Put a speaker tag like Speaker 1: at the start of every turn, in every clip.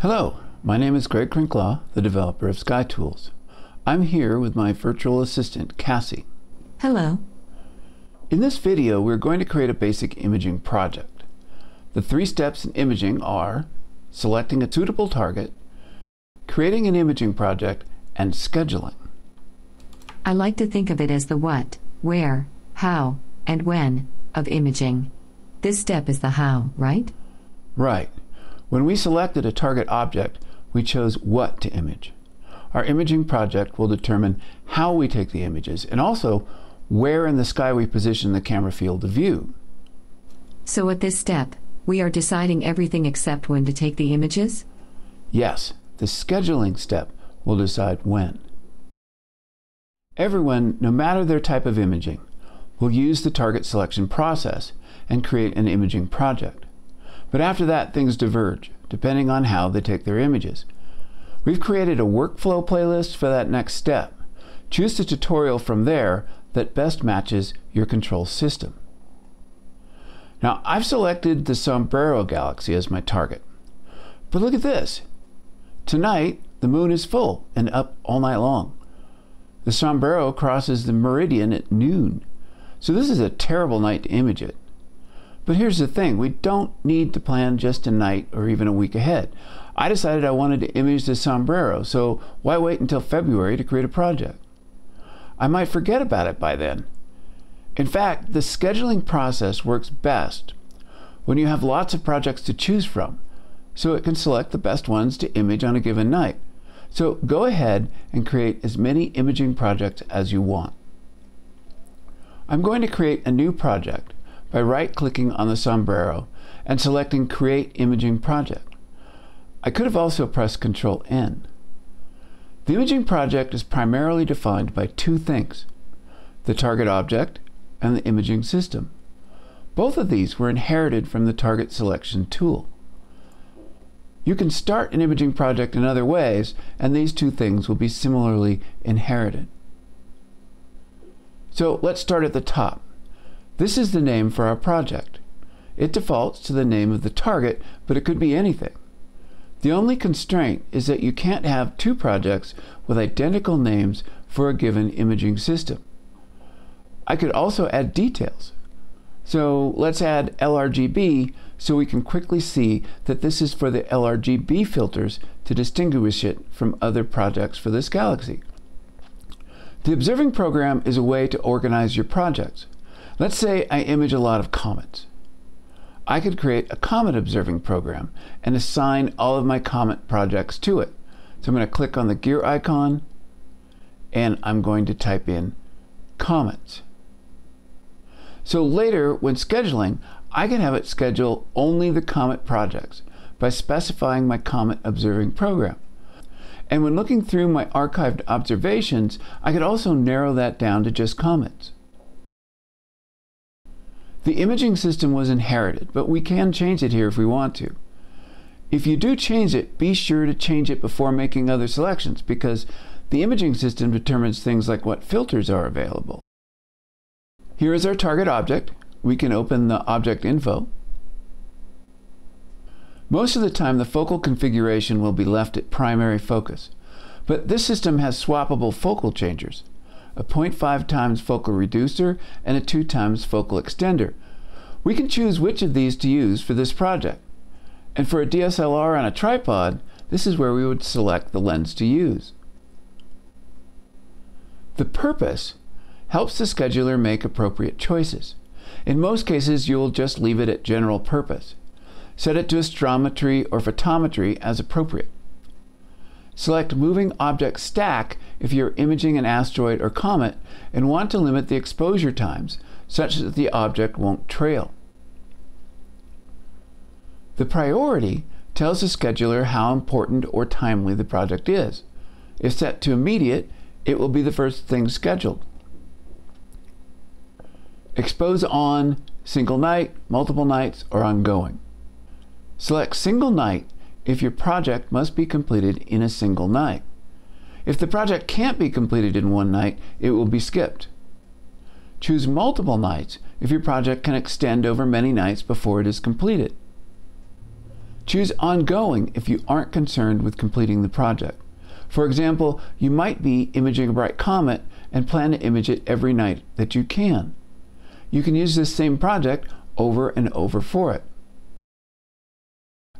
Speaker 1: Hello, my name is Greg Crinklaw, the developer of SkyTools. I'm here with my virtual assistant, Cassie.
Speaker 2: Hello.
Speaker 1: In this video, we're going to create a basic imaging project. The three steps in imaging are selecting a suitable target, creating an imaging project, and scheduling.
Speaker 2: I like to think of it as the what, where, how, and when of imaging. This step is the how, right?
Speaker 1: Right. When we selected a target object, we chose what to image. Our imaging project will determine how we take the images and also where in the sky we position the camera field of view.
Speaker 2: So at this step, we are deciding everything except when to take the images?
Speaker 1: Yes, the scheduling step will decide when. Everyone, no matter their type of imaging, will use the target selection process and create an imaging project. But after that, things diverge, depending on how they take their images. We've created a workflow playlist for that next step. Choose the tutorial from there that best matches your control system. Now, I've selected the Sombrero Galaxy as my target. But look at this. Tonight, the moon is full and up all night long. The Sombrero crosses the meridian at noon. So this is a terrible night to image it. But here's the thing we don't need to plan just a night or even a week ahead. I decided I wanted to image the sombrero, so why wait until February to create a project? I might forget about it by then. In fact, the scheduling process works best when you have lots of projects to choose from, so it can select the best ones to image on a given night. So go ahead and create as many imaging projects as you want. I'm going to create a new project by right-clicking on the sombrero and selecting Create Imaging Project. I could have also pressed Control N. The imaging project is primarily defined by two things, the target object and the imaging system. Both of these were inherited from the target selection tool. You can start an imaging project in other ways, and these two things will be similarly inherited. So let's start at the top. This is the name for our project. It defaults to the name of the target, but it could be anything. The only constraint is that you can't have two projects with identical names for a given imaging system. I could also add details. So let's add LRGB so we can quickly see that this is for the LRGB filters to distinguish it from other projects for this galaxy. The observing program is a way to organize your projects. Let's say I image a lot of comets. I could create a comet observing program and assign all of my comet projects to it. So I'm going to click on the gear icon and I'm going to type in comets. So later, when scheduling, I can have it schedule only the comet projects by specifying my comet observing program. And when looking through my archived observations, I could also narrow that down to just comets. The imaging system was inherited, but we can change it here if we want to. If you do change it, be sure to change it before making other selections because the imaging system determines things like what filters are available. Here is our target object. We can open the object info. Most of the time the focal configuration will be left at primary focus, but this system has swappable focal changers a 0.5 times focal reducer, and a 2 times focal extender. We can choose which of these to use for this project. And for a DSLR on a tripod, this is where we would select the lens to use. The purpose helps the scheduler make appropriate choices. In most cases, you'll just leave it at general purpose. Set it to astrometry or photometry as appropriate. Select Moving Object Stack if you're imaging an asteroid or comet and want to limit the exposure times such that the object won't trail. The priority tells the scheduler how important or timely the project is. If set to immediate, it will be the first thing scheduled. Expose on, single night, multiple nights, or ongoing. Select single night if your project must be completed in a single night. If the project can't be completed in one night, it will be skipped. Choose multiple nights if your project can extend over many nights before it is completed. Choose Ongoing if you aren't concerned with completing the project. For example, you might be imaging a bright comet and plan to image it every night that you can. You can use this same project over and over for it.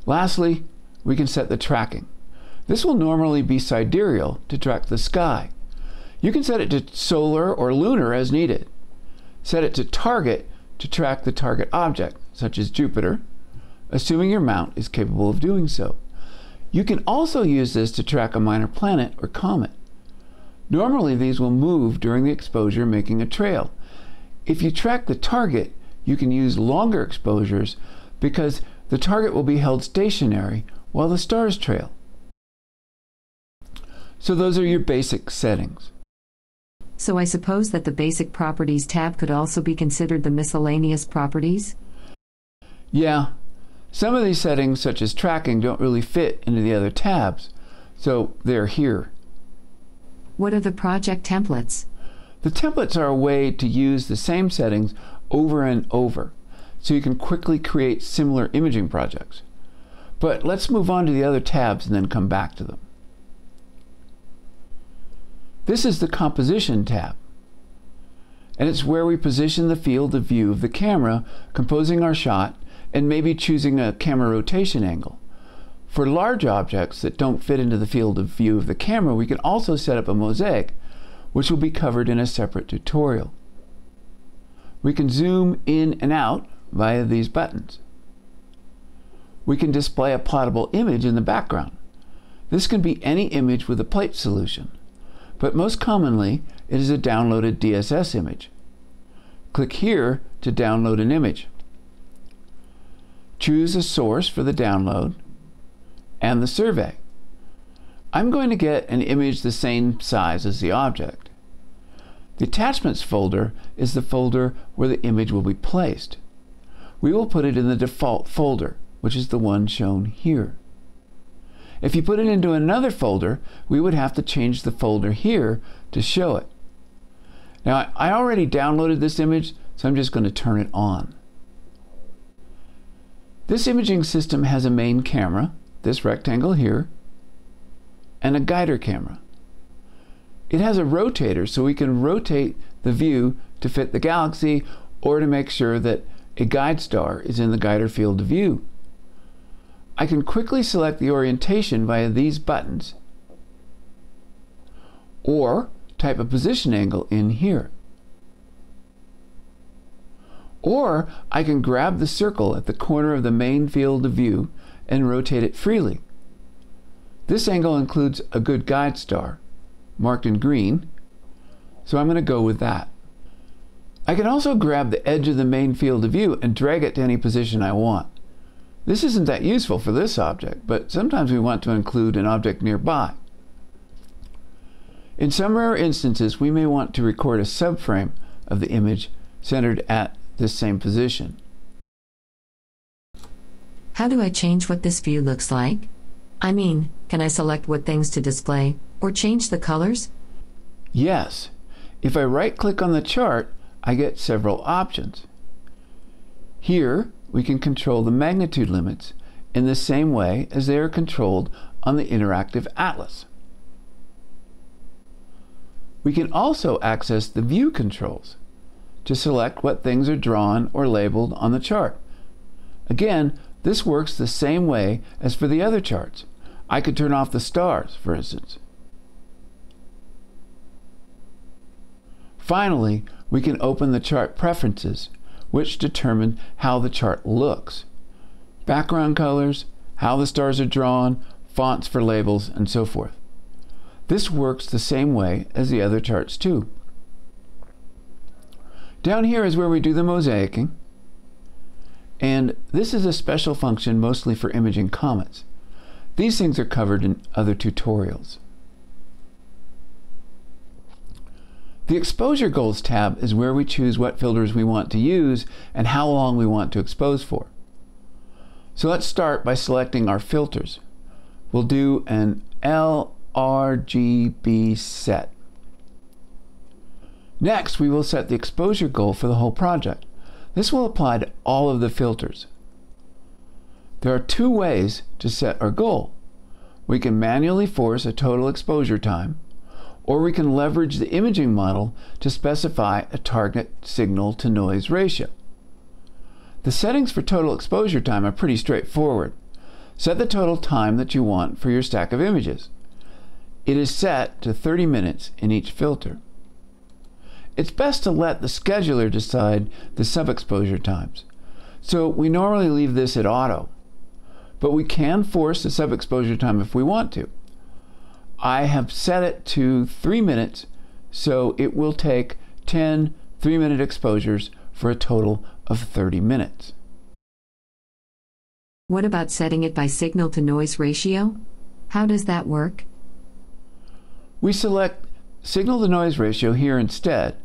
Speaker 1: Lastly, we can set the tracking. This will normally be sidereal to track the sky. You can set it to solar or lunar as needed. Set it to target to track the target object, such as Jupiter, assuming your mount is capable of doing so. You can also use this to track a minor planet or comet. Normally, these will move during the exposure, making a trail. If you track the target, you can use longer exposures because the target will be held stationary while the stars trail. So those are your basic settings.
Speaker 2: So I suppose that the Basic Properties tab could also be considered the miscellaneous properties?
Speaker 1: Yeah, some of these settings, such as tracking, don't really fit into the other tabs, so they're here.
Speaker 2: What are the project templates?
Speaker 1: The templates are a way to use the same settings over and over, so you can quickly create similar imaging projects. But let's move on to the other tabs and then come back to them. This is the Composition tab, and it's where we position the field of view of the camera, composing our shot, and maybe choosing a camera rotation angle. For large objects that don't fit into the field of view of the camera, we can also set up a mosaic, which will be covered in a separate tutorial. We can zoom in and out via these buttons. We can display a plottable image in the background. This can be any image with a plate solution, but most commonly it is a downloaded DSS image. Click here to download an image. Choose a source for the download and the survey. I'm going to get an image the same size as the object. The attachments folder is the folder where the image will be placed. We will put it in the default folder, which is the one shown here. If you put it into another folder, we would have to change the folder here to show it. Now, I already downloaded this image, so I'm just going to turn it on. This imaging system has a main camera, this rectangle here, and a guider camera. It has a rotator so we can rotate the view to fit the galaxy or to make sure that a guide star is in the guider field of view. I can quickly select the orientation via these buttons or type a position angle in here. Or I can grab the circle at the corner of the main field of view and rotate it freely. This angle includes a good guide star, marked in green, so I'm going to go with that. I can also grab the edge of the main field of view and drag it to any position I want. This isn't that useful for this object, but sometimes we want to include an object nearby. In some rare instances, we may want to record a subframe of the image centered at this same position.
Speaker 2: How do I change what this view looks like? I mean, can I select what things to display, or change the colors?
Speaker 1: Yes. If I right click on the chart, I get several options. Here, we can control the magnitude limits in the same way as they are controlled on the interactive atlas. We can also access the view controls to select what things are drawn or labeled on the chart. Again, this works the same way as for the other charts. I could turn off the stars, for instance. Finally, we can open the chart preferences, which determine how the chart looks. Background colors, how the stars are drawn, fonts for labels, and so forth. This works the same way as the other charts too. Down here is where we do the mosaicing. And this is a special function mostly for imaging comets. These things are covered in other tutorials. The Exposure Goals tab is where we choose what filters we want to use and how long we want to expose for. So let's start by selecting our filters. We'll do an LRGB set. Next, we will set the exposure goal for the whole project. This will apply to all of the filters. There are two ways to set our goal. We can manually force a total exposure time, or we can leverage the imaging model to specify a target signal to noise ratio. The settings for total exposure time are pretty straightforward. Set the total time that you want for your stack of images. It is set to 30 minutes in each filter. It's best to let the scheduler decide the sub-exposure times. So we normally leave this at auto, but we can force the sub-exposure time if we want to. I have set it to three minutes, so it will take 10 three minute exposures for a total of 30 minutes.
Speaker 2: What about setting it by signal to noise ratio? How does that work?
Speaker 1: We select signal to noise ratio here instead,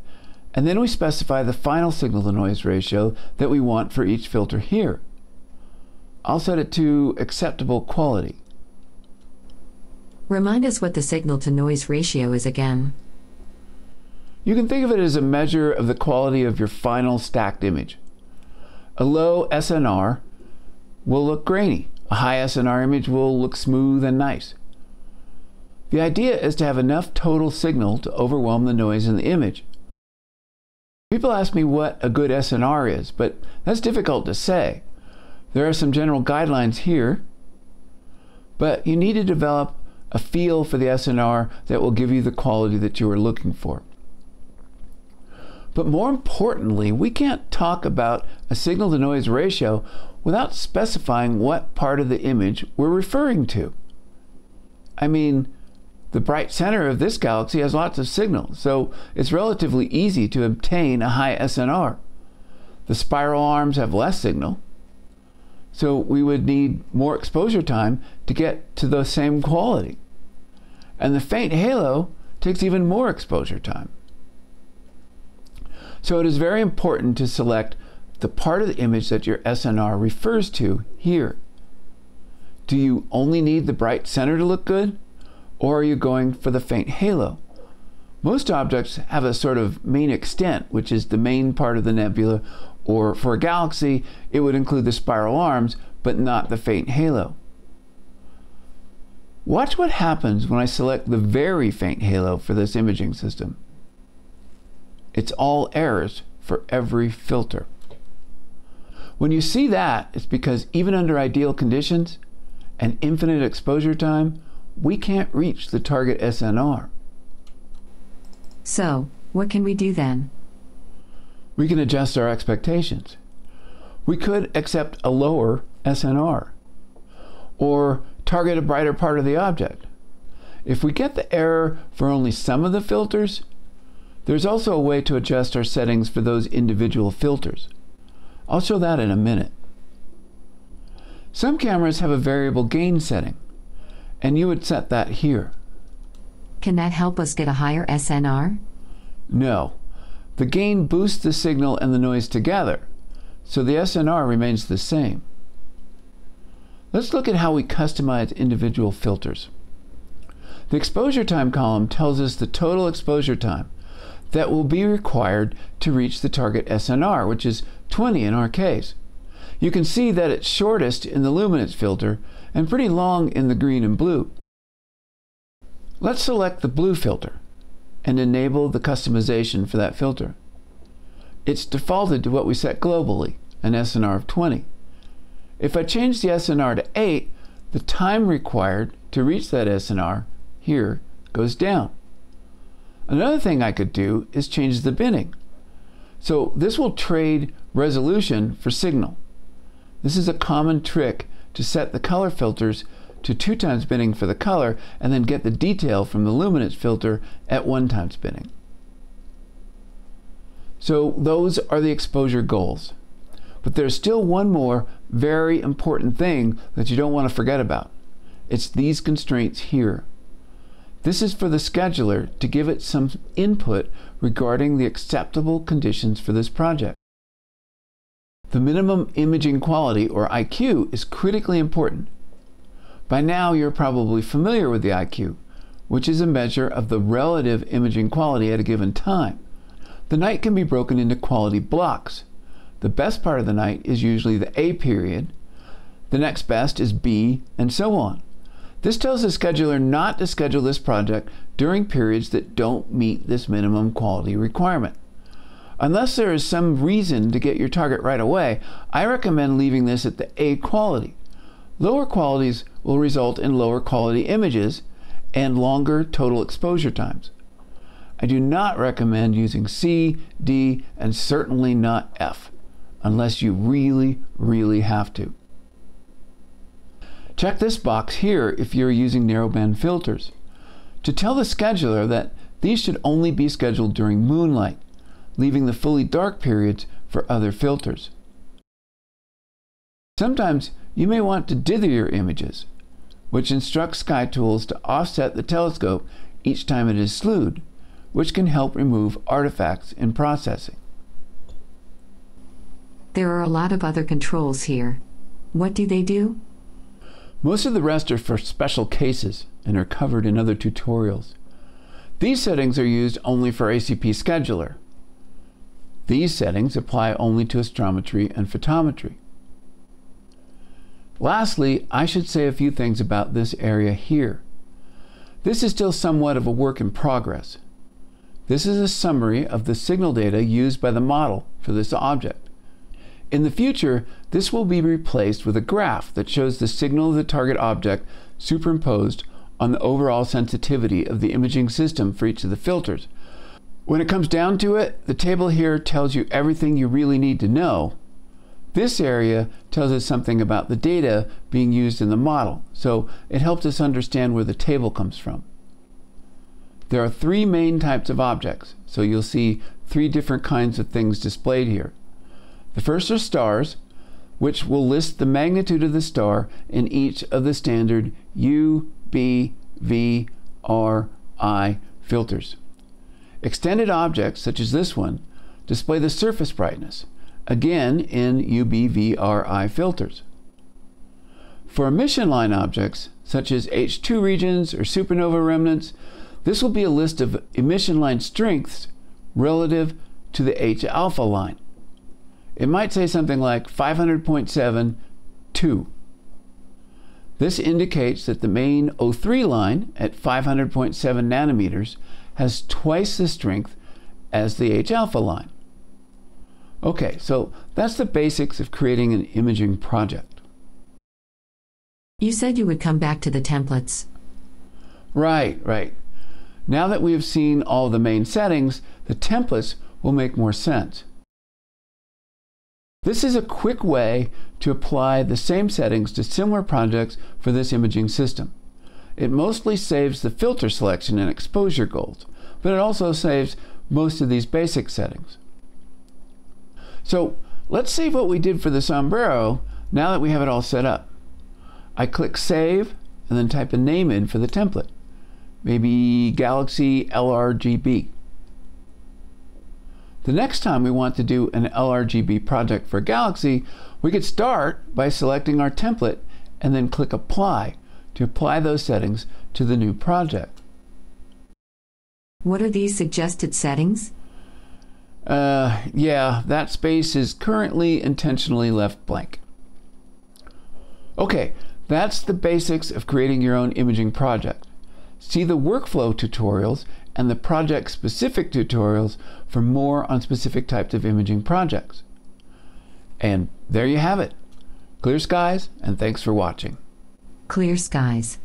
Speaker 1: and then we specify the final signal to noise ratio that we want for each filter here. I'll set it to acceptable quality.
Speaker 2: Remind us what the signal to noise ratio is again.
Speaker 1: You can think of it as a measure of the quality of your final stacked image. A low SNR will look grainy. A high SNR image will look smooth and nice. The idea is to have enough total signal to overwhelm the noise in the image. People ask me what a good SNR is, but that's difficult to say. There are some general guidelines here, but you need to develop a feel for the SNR that will give you the quality that you are looking for. But more importantly, we can't talk about a signal to noise ratio without specifying what part of the image we're referring to. I mean, the bright center of this galaxy has lots of signal, so it's relatively easy to obtain a high SNR. The spiral arms have less signal, so we would need more exposure time to get to the same quality. And the faint halo takes even more exposure time. So it is very important to select the part of the image that your SNR refers to here. Do you only need the bright center to look good? Or are you going for the faint halo? Most objects have a sort of main extent, which is the main part of the nebula, or for a galaxy, it would include the spiral arms, but not the faint halo. Watch what happens when I select the very faint halo for this imaging system. It's all errors for every filter. When you see that, it's because even under ideal conditions and infinite exposure time, we can't reach the target SNR.
Speaker 2: So, what can we do then?
Speaker 1: We can adjust our expectations. We could accept a lower SNR or target a brighter part of the object. If we get the error for only some of the filters, there's also a way to adjust our settings for those individual filters. I'll show that in a minute. Some cameras have a variable gain setting, and you would set that here.
Speaker 2: Can that help us get a higher SNR?
Speaker 1: No. The gain boosts the signal and the noise together, so the SNR remains the same. Let's look at how we customize individual filters. The exposure time column tells us the total exposure time that will be required to reach the target SNR, which is 20 in our case. You can see that it's shortest in the luminance filter and pretty long in the green and blue. Let's select the blue filter and enable the customization for that filter. It's defaulted to what we set globally, an SNR of 20. If I change the SNR to 8, the time required to reach that SNR here goes down. Another thing I could do is change the binning. So this will trade resolution for signal. This is a common trick to set the color filters to two times binning for the color and then get the detail from the luminance filter at one times binning. So those are the exposure goals. But there's still one more very important thing that you don't want to forget about. It's these constraints here. This is for the scheduler to give it some input regarding the acceptable conditions for this project. The minimum imaging quality, or IQ, is critically important. By now, you're probably familiar with the IQ, which is a measure of the relative imaging quality at a given time. The night can be broken into quality blocks. The best part of the night is usually the A period, The next best is B, and so on. This tells the scheduler not to schedule this project during periods that don't meet this minimum quality requirement. Unless there is some reason to get your target right away, I recommend leaving this at the A quality. Lower qualities will result in lower quality images and longer total exposure times. I do not recommend using C, D, and certainly not F, unless you really, really have to. Check this box here if you're using narrowband filters. To tell the scheduler that these should only be scheduled during moonlight, leaving the fully dark periods for other filters. Sometimes you may want to dither your images, which instructs SkyTools to offset the telescope each time it is slewed, which can help remove artifacts in processing.
Speaker 2: There are a lot of other controls here. What do they do?
Speaker 1: Most of the rest are for special cases and are covered in other tutorials. These settings are used only for ACP Scheduler. These settings apply only to astrometry and photometry. Lastly, I should say a few things about this area here. This is still somewhat of a work in progress. This is a summary of the signal data used by the model for this object. In the future, this will be replaced with a graph that shows the signal of the target object superimposed on the overall sensitivity of the imaging system for each of the filters. When it comes down to it, the table here tells you everything you really need to know. This area tells us something about the data being used in the model, so it helps us understand where the table comes from. There are three main types of objects, so you'll see three different kinds of things displayed here. The first are stars, which will list the magnitude of the star in each of the standard U, B, V, R, I filters. Extended objects, such as this one, display the surface brightness, again in UBVRI filters. For emission line objects, such as H2 regions or supernova remnants, this will be a list of emission line strengths relative to the H alpha line. It might say something like 500.72. This indicates that the main O3 line at 500.7 nanometers has twice the strength as the H alpha line. Okay, so that's the basics of creating an imaging project.
Speaker 2: You said you would come back to the templates.
Speaker 1: Right, right. Now that we have seen all the main settings, the templates will make more sense. This is a quick way to apply the same settings to similar projects for this imaging system. It mostly saves the filter selection and exposure goals, but it also saves most of these basic settings. So let's see what we did for the sombrero now that we have it all set up. I click Save and then type a name in for the template, maybe Galaxy LRGB. The next time we want to do an LRGB project for Galaxy, we could start by selecting our template and then click Apply to apply those settings to the new project.
Speaker 2: What are these suggested settings?
Speaker 1: Uh, yeah, that space is currently intentionally left blank. Okay, that's the basics of creating your own imaging project. See the workflow tutorials and the project specific tutorials for more on specific types of imaging projects. And there you have it. Clear skies, and thanks for watching.
Speaker 2: Clear skies.